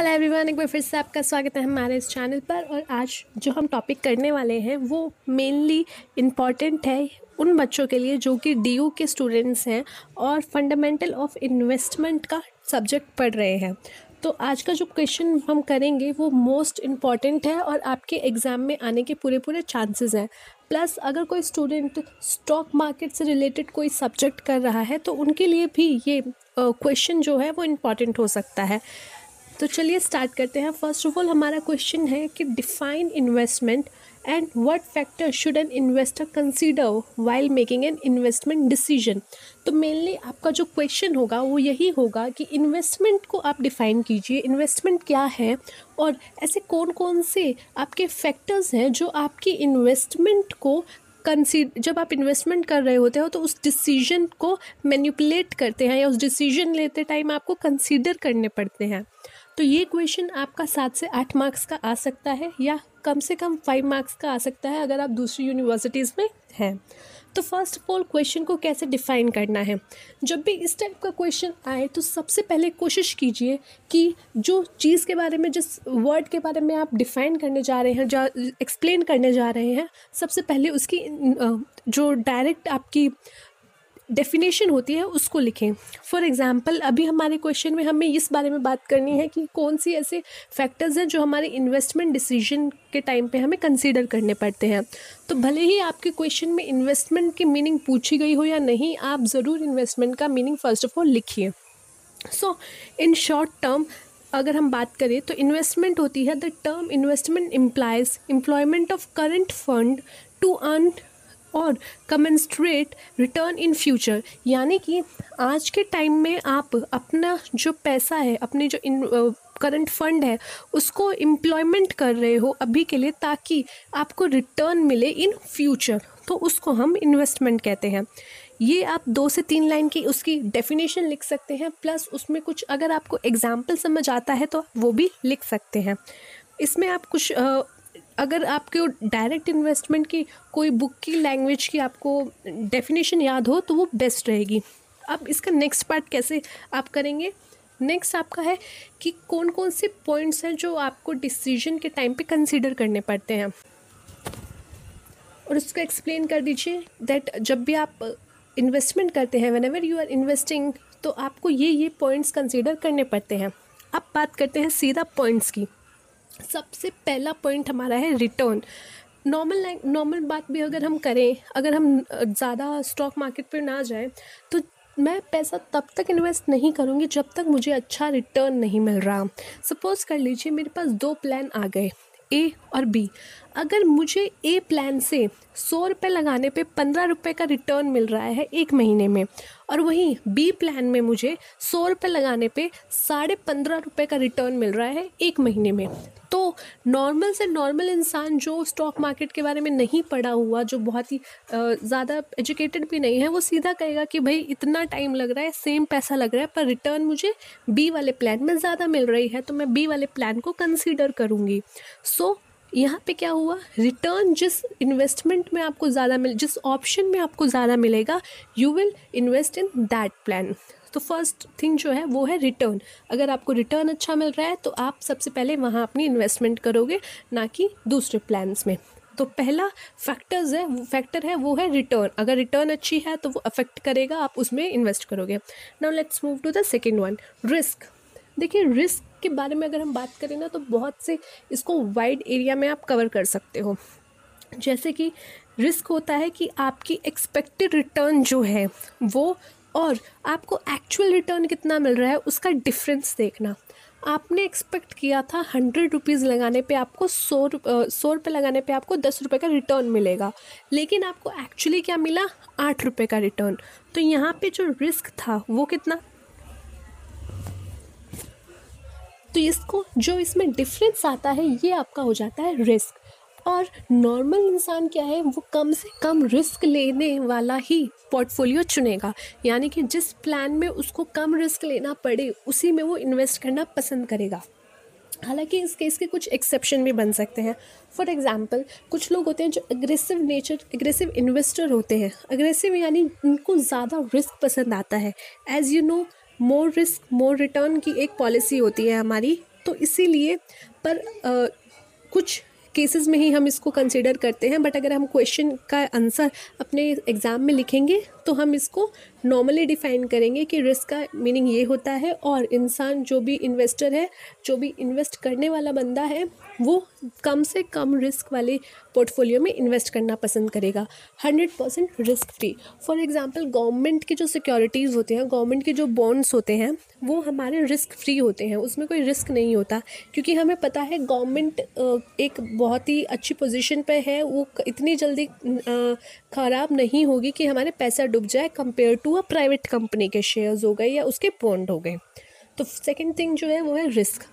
Hello everyone एक बार फिर से आपका स्वागत है हमारे इस चैनल पर और आज जो हम टॉपिक करने वाले हैं, वो मेनली इंपॉर्टेंट है उन बच्चों के लिए जो कि डीयू के स्टूडेंट्स हैं और फंडामेंटल ऑफ़ इन्वेस्टमेंट का सब्जेक्ट पढ़ रहे हैं। तो आज का जो क्वेश्चन हम करेंगे, वो मोस्ट इंपॉर्टेंट है और आपके एग्ज़ाम में आने के पूरे पूरे चांसेस हैं। प्लस अगर कोई स्टूडेंट स्टॉक मार्केट से रिलेटेड कोई सब्जेक्ट कर रहा है तो उनके लिए भी ये क्वेश्चन जो है, वो इंपॉर्टेंट हो सकता है। तो चलिए स्टार्ट करते हैं। फ़र्स्ट ऑफ़ ऑल हमारा क्वेश्चन है कि define investment and what factor should an investor consider while making an investment decision तो मेनली आपका जो क्वेश्चन होगा, वो यही होगा कि इन्वेस्टमेंट को आप डिफ़ाइन कीजिए। इन्वेस्टमेंट क्या है? और ऐसे कौन कौन से आपके फैक्टर्स हैं जो आपकी इन्वेस्टमेंट को कंसीड जब आप इन्वेस्टमेंट कर रहे होते हो तो उस डिसीज़न को मैनिपुलेट करते हैं या उस डिसीज़न लेते टाइम आपको कंसीडर करने पड़ते हैं। तो ये क्वेश्चन आपका सात से आठ मार्क्स का आ सकता है या कम से कम फाइव मार्क्स का आ सकता है अगर आप दूसरी यूनिवर्सिटीज़ में हैं। तो फ़र्स्ट ऑफ़ ऑल क्वेश्चन को कैसे डिफ़ाइन करना है? जब भी इस टाइप का क्वेश्चन आए तो सबसे पहले कोशिश कीजिए कि जो चीज़ के बारे में, जिस वर्ड के बारे में आप डिफ़ाइन करने जा रहे हैं, जा एक्सप्लेन करने जा रहे हैं, सबसे पहले उसकी जो डायरेक्ट आपकी डेफिनेशन होती है, उसको लिखें। फॉर एग्ज़ाम्पल अभी हमारे क्वेश्चन में हमें इस बारे में बात करनी है कि कौन सी ऐसे फैक्टर्स हैं जो हमारे इन्वेस्टमेंट डिसीज़न के टाइम पे हमें कंसीडर करने पड़ते हैं। तो भले ही आपके क्वेश्चन में इन्वेस्टमेंट की मीनिंग पूछी गई हो या नहीं, आप ज़रूर इन्वेस्टमेंट का मीनिंग फ़र्स्ट ऑफ़ ऑल लिखिए। सो इन शॉर्ट टर्म अगर हम बात करें तो इन्वेस्टमेंट होती है the term investment implies employment of current fund to earn और कमेंस्ट्रेट रिटर्न इन फ्यूचर यानी कि आज के टाइम में आप अपना जो पैसा है, अपने जो इन करंट फंड है, उसको एम्प्लॉयमेंट कर रहे हो अभी के लिए ताकि आपको रिटर्न मिले इन फ्यूचर तो उसको हम इन्वेस्टमेंट कहते हैं। ये आप दो से तीन लाइन की उसकी डेफिनेशन लिख सकते हैं प्लस उसमें कुछ अगर आपको एग्ज़ाम्पल समझ आता है तो वो भी लिख सकते हैं। इसमें आप कुछ अगर आपके डायरेक्ट इन्वेस्टमेंट की, कोई बुक की लैंग्वेज की आपको डेफिनेशन याद हो तो वो बेस्ट रहेगी। अब इसका नेक्स्ट पार्ट कैसे आप करेंगे? नेक्स्ट आपका है कि कौन कौन से पॉइंट्स हैं जो आपको डिसीज़न के टाइम पे कंसीडर करने पड़ते हैं। और उसको एक्सप्लेन कर दीजिए दैट जब भी आप इन्वेस्टमेंट करते हैं whenever you are investing तो आपको ये ये पॉइंट्स कंसीडर करने पड़ते हैं। अब बात करते हैं सीधा पॉइंट्स की। सबसे पहला पॉइंट हमारा है रिटर्न नॉर्मल नॉर्मल बात भी अगर हम करें, अगर हम ज़्यादा स्टॉक मार्केट पर ना जाए तो मैं पैसा तब तक इन्वेस्ट नहीं करूँगी जब तक मुझे अच्छा रिटर्न नहीं मिल रहा. सपोज़ कर लीजिए मेरे पास दो प्लान आ गए ए और बी अगर मुझे ए प्लान से सौ रुपये लगाने पे पंद्रह रुपये का रिटर्न मिल रहा है एक महीने में और वहीं बी प्लान में मुझे सौ रुपये लगाने पे साढ़े पंद्रह रुपये का रिटर्न मिल रहा है एक महीने में तो नॉर्मल से नॉर्मल इंसान जो स्टॉक मार्केट के बारे में नहीं पढ़ा हुआ जो बहुत ही ज़्यादा एजुकेटेड भी नहीं है वो सीधा कहेगा कि भाई इतना टाइम लग रहा है सेम पैसा लग रहा है पर रिटर्न मुझे बी वाले प्लान में ज़्यादा मिल रही है तो मैं बी वाले प्लान को कंसिडर करूँगी। सो so, यहाँ पे क्या हुआ? रिटर्न जिस इन्वेस्टमेंट में आपको ज़्यादा मिल, जिस ऑप्शन में आपको ज़्यादा मिलेगा you will invest in that plan तो फ़र्स्ट थिंग जो है, वो है रिटर्न अगर आपको रिटर्न अच्छा मिल रहा है तो आप सबसे पहले वहाँ अपनी इन्वेस्टमेंट करोगे, ना कि दूसरे प्लान्स में. तो पहला फैक्टर्स है फैक्टर है, वो है रिटर्न अगर रिटर्न अच्छी है तो वो अफेक्ट करेगा, आप उसमें इन्वेस्ट करोगे. Now let's move to the second one risk देखिए रिस्क के बारे में अगर हम बात करें ना तो बहुत से इसको वाइड एरिया में आप कवर कर सकते हो। जैसे कि रिस्क होता है कि आपकी एक्सपेक्टेड रिटर्न जो है, वो और आपको एक्चुअल रिटर्न कितना मिल रहा है, उसका डिफरेंस देखना। आपने एक्सपेक्ट किया था हंड्रेड रुपीज़ लगाने पे आपको सौ सौ रुपये लगाने पे आपको दस रुपये का रिटर्न मिलेगा। लेकिन आपको एक्चुअली क्या मिला? आठ रुपये का रिटर्न तो यहाँ पे जो रिस्क था, वो कितना? तो इसको, जो इसमें डिफरेंस आता है, ये आपका हो जाता है रिस्क और नॉर्मल इंसान क्या है, वो कम से कम रिस्क लेने वाला ही पोर्टफोलियो चुनेगा। यानी कि जिस प्लान में उसको कम रिस्क लेना पड़े, उसी में वो इन्वेस्ट करना पसंद करेगा। हालाँकि इस केस के कुछ एक्सेप्शन भी बन सकते हैं। फॉर एग्ज़ाम्पल कुछ लोग होते हैं जो अग्रेसिव नेचर अग्रेसिव इन्वेस्टर होते हैं। अग्रेसिव यानी उनको ज़्यादा रिस्क पसंद आता है। As you know more risk more return की एक पॉलिसी होती है हमारी। तो इसीलिए पर आ, कुछ केसेस में ही हम इसको कंसिडर करते हैं बट अगर हम क्वेश्चन का आंसर अपने एग्ज़ाम में लिखेंगे तो हम इसको नॉर्मली डिफाइन करेंगे कि रिस्क का मीनिंग ये होता है और इंसान जो भी इन्वेस्टर है, जो भी इन्वेस्ट करने वाला बंदा है, वो कम से कम रिस्क वाले पोर्टफोलियो में इन्वेस्ट करना पसंद करेगा। Hundred percent risk free for example government की जो सिक्योरिटीज़ होते हैं गवर्नमेंट के जो बॉन्ड्स होते हैं, वो हमारे रिस्क फ्री होते हैं। उसमें कोई रिस्क नहीं होता, क्योंकि हमें पता है गवर्नमेंट एक बहुत ही अच्छी पोजीशन पर है। वो इतनी जल्दी ख़राब नहीं होगी कि हमारे पैसा डूब जाए compare to a private company के शेयर्स हो गए या उसके बॉन्ड हो गए। तो सेकेंड थिंग जो है, वो है risk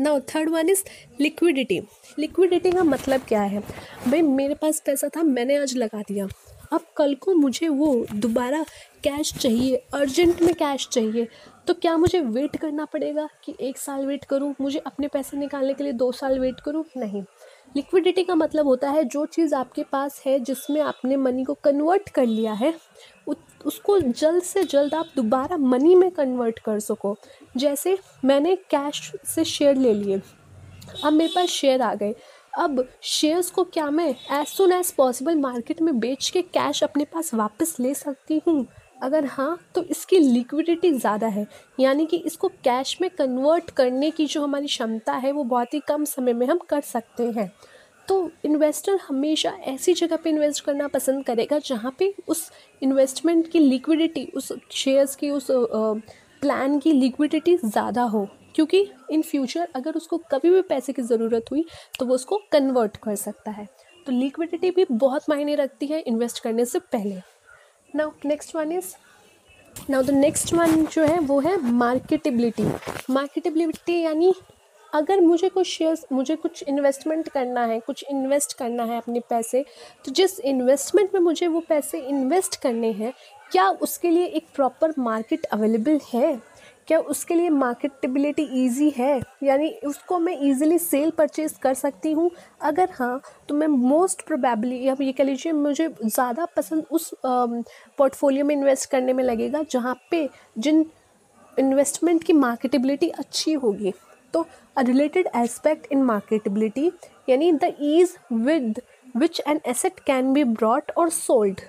now third one is liquidity liquidity का मतलब क्या है? भाई, मेरे पास पैसा था, मैंने आज लगा दिया। अब कल को मुझे वो दोबारा कैश चाहिए अर्जेंट में कैश चाहिए तो क्या मुझे वेट करना पड़ेगा कि एक साल वेट करूँ? मुझे अपने पैसे निकालने के लिए दो साल वेट करूँ? नहीं। लिक्विडिटी का मतलब होता है जो चीज़ आपके पास है, जिसमें आपने मनी को कन्वर्ट कर लिया है उसको जल्द से जल्द आप दोबारा मनी में कन्वर्ट कर सको। जैसे मैंने कैश से शेयर ले लिए, अब मेरे पास शेयर आ गए। अब शेयर्स को क्या मैं as soon as possible market में बेच के कैश अपने पास वापस ले सकती हूँ? अगर हाँ तो इसकी लिक्विडिटी ज़्यादा है। यानी कि इसको कैश में कन्वर्ट करने की जो हमारी क्षमता है, वो बहुत ही कम समय में हम कर सकते हैं। तो इन्वेस्टर हमेशा ऐसी जगह पे इन्वेस्ट करना पसंद करेगा जहाँ पे उस इन्वेस्टमेंट की लिक्विडिटी उस शेयर्स की, उस प्लान की लिक्विडिटी ज़्यादा हो। क्योंकि इन फ्यूचर अगर उसको कभी भी पैसे की ज़रूरत हुई तो वो उसको कन्वर्ट कर सकता है। तो लिक्विडिटी भी बहुत मायने रखती है इन्वेस्ट करने से पहले। Now next one is now the next one जो है, वो है मार्केटेबिलिटी मार्केटेबिलिटी यानी अगर मुझे कुछ शेयर्स मुझे कुछ इन्वेस्टमेंट करना है, कुछ इन्वेस्ट करना है अपने पैसे तो जिस इन्वेस्टमेंट में मुझे वो पैसे इन्वेस्ट करने हैं, क्या उसके लिए एक प्रॉपर मार्केट अवेलेबल है? क्या उसके लिए मार्केटेबिलिटी ईजी है? यानी उसको मैं ईजिली सेल परचेज कर सकती हूँ? अगर हाँ तो मैं मोस्ट प्रोबेबली या ये कह लीजिए मुझे ज़्यादा पसंद उस पोर्टफोलियो में इन्वेस्ट करने में लगेगा जहाँ पे जिन इन्वेस्टमेंट की मार्केटेबिलिटी अच्छी होगी। तो a related aspect in marketability यानी the ease with which an asset can be bought और सोल्ड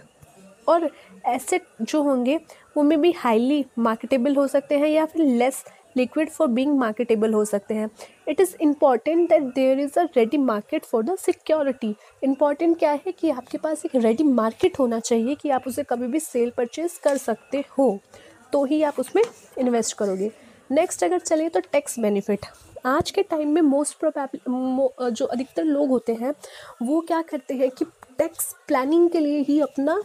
और एसेट जो होंगे वो में भी हाईली मार्केटेबल हो सकते हैं या फिर less liquid for being marketable हो सकते हैं। It is important that there is a ready market for the security important क्या है कि आपके पास एक रेडी मार्केट होना चाहिए कि आप उसे कभी भी सेल परचेज कर सकते हो तो ही आप उसमें इन्वेस्ट करोगे। नेक्स्ट अगर चलिए तो टैक्स बेनिफिट आज के टाइम में मोस्ट प्रोबेबली जो अधिकतर लोग होते हैं, वो क्या करते हैं कि टैक्स प्लानिंग के लिए ही अपना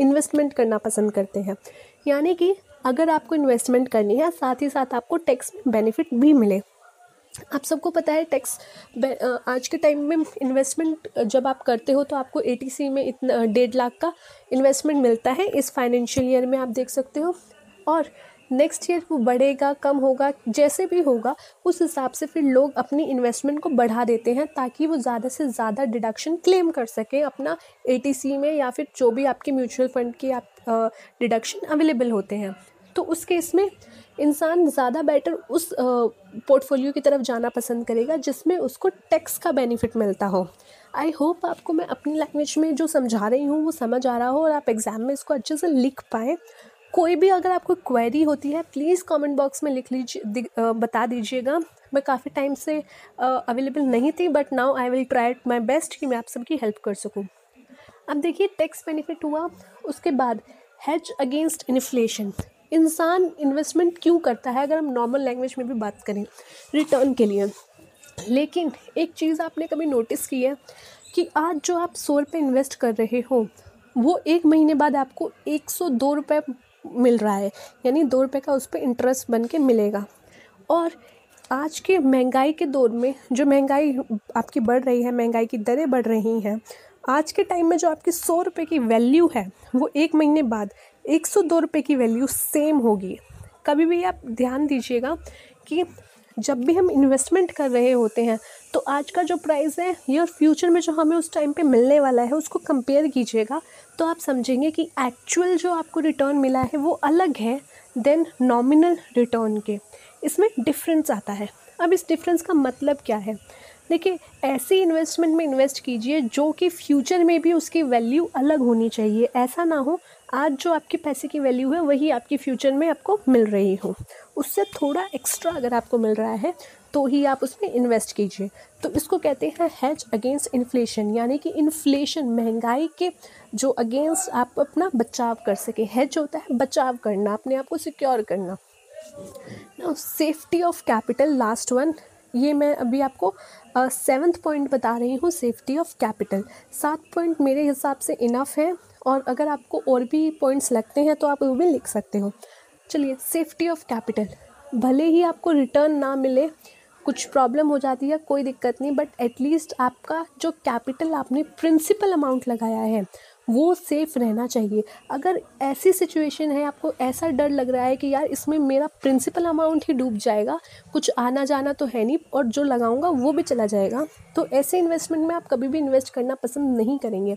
इन्वेस्टमेंट करना पसंद करते हैं। यानी कि अगर आपको इन्वेस्टमेंट करनी है, साथ ही साथ आपको टैक्स बेनिफिट भी मिले। आप सबको पता है टैक्स आज के टाइम में इन्वेस्टमेंट जब आप करते हो तो आपको एटीसी में इतना, डेढ़ लाख का इन्वेस्टमेंट मिलता है। इस फाइनेंशियल ईयर में आप देख सकते हो। और नेक्स्ट ईयर वो बढ़ेगा, कम होगा, जैसे भी होगा, उस हिसाब से फिर लोग अपनी इन्वेस्टमेंट को बढ़ा देते हैं ताकि वो ज़्यादा से ज़्यादा डिडक्शन क्लेम कर सकें अपना ए में या फिर जो भी आपके म्यूचुअल फंड के आप डिडक्शन अवेलेबल होते हैं। तो उस केस में इंसान ज़्यादा बेटर उस पोर्टफोलियो की तरफ़ जाना पसंद करेगा जिसमें उसको टैक्स का बेनिफिट मिलता हो। आई होप आपको मैं अपनी लैंग्वेज में जो समझा रही हूँ वो समझ आ रहा हो और आप एग्ज़ाम में इसको अच्छे से लिख पाएँ। कोई भी अगर आपको क्वेरी होती है प्लीज़ कमेंट बॉक्स में लिख लीजिए बता दीजिएगा। मैं काफ़ी टाइम से अवेलेबल नहीं थी but now I will try my best कि मैं आप सबकी हेल्प कर सकूँ। अब देखिए टैक्स बेनिफिट हुआ, उसके बाद हैज़ अगेंस्ट इन्फ्लेशन इंसान इन्वेस्टमेंट क्यों करता है, अगर हम नॉर्मल लैंग्वेज में भी बात करें रिटर्न के लिए? लेकिन एक चीज़ आपने कभी नोटिस की है कि आज जो आप सौ रुपये इन्वेस्ट कर रहे हो, वो एक महीने बाद आपको एक सौ दो रुपये मिल रहा है, यानी दो रुपये का उस पर इंटरेस्ट बन के मिलेगा। और आज के महँगाई के दौर में जो महँगाई आपकी बढ़ रही है, महँगाई की दरें बढ़ रही हैं, आज के टाइम में जो आपकी सौ रुपये की वैल्यू है, वो एक महीने बाद एक सौ दो रुपये की वैल्यू सेम होगी। कभी भी आप ध्यान दीजिएगा कि जब भी हम इन्वेस्टमेंट कर रहे होते हैं तो आज का जो प्राइस है, या फ्यूचर में जो हमें उस टाइम पे मिलने वाला है, उसको कंपेयर कीजिएगा तो आप समझेंगे कि एक्चुअल जो आपको रिटर्न मिला है, वो अलग है देन नॉमिनल रिटर्न के। इसमें डिफरेंस आता है। अब इस डिफरेंस का मतलब क्या है? देखिए, ऐसी इन्वेस्टमेंट में इन्वेस्ट कीजिए जो कि फ्यूचर में भी उसकी वैल्यू अलग होनी चाहिए। ऐसा ना हो, आज जो आपके पैसे की वैल्यू है, वही आपकी फ्यूचर में आपको मिल रही हो। उससे थोड़ा एक्स्ट्रा अगर आपको मिल रहा है तो ही आप उसमें इन्वेस्ट कीजिए। तो इसको कहते हैं हैज़ अगेंस्ट इन्फ्लेशन यानी कि इन्फ्लेशन महँगाई के जो अगेंस्ट आप अपना बचाव कर सके। हैज़ होता है बचाव करना, अपने आप को सिक्योर करना। Safety of capital last one ये मैं अभी आपको सेवन्थ पॉइंट बता रही हूँ सेफ्टी ऑफ़ कैपिटल सात पॉइंट मेरे हिसाब से इनफ है और अगर आपको और भी पॉइंट्स लगते हैं तो आप वो भी लिख सकते हो। चलिए सेफ्टी ऑफ़ कैपिटल भले ही आपको रिटर्न ना मिले, कुछ प्रॉब्लम हो जाती है, कोई दिक्कत नहीं बट एटलीस्ट आपका जो कैपिटल आपने प्रिंसिपल अमाउंट लगाया है वो सेफ़ रहना चाहिए। अगर ऐसी सिचुएशन है, आपको ऐसा डर लग रहा है कि यार इसमें मेरा प्रिंसिपल अमाउंट ही डूब जाएगा, कुछ आना जाना तो है नहीं और जो लगाऊँगा वो भी चला जाएगा। तो ऐसे इन्वेस्टमेंट में आप कभी भी इन्वेस्ट करना पसंद नहीं करेंगे।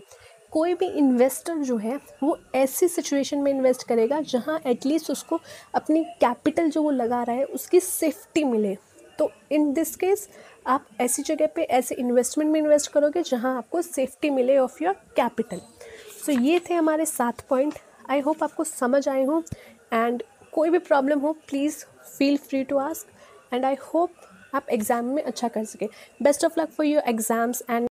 कोई भी इन्वेस्टर जो है, वो ऐसी सिचुएशन में इन्वेस्ट करेगा जहाँ एटलीस्ट उसको अपनी कैपिटल जो वो लगा रहा है, उसकी सेफ्टी मिले। तो इन दिस केस आप ऐसी जगह पे ऐसे इन्वेस्टमेंट में इन्वेस्ट करोगे जहाँ आपको सेफ्टी मिले ऑफ़ योर कैपिटल सो ये थे हमारे सात पॉइंट आई होप आपको समझ आए हों. एंड कोई भी प्रॉब्लम हो please feel free to ask and I hope आप एग्ज़ाम में अच्छा कर सकें. Best of luck for your exams and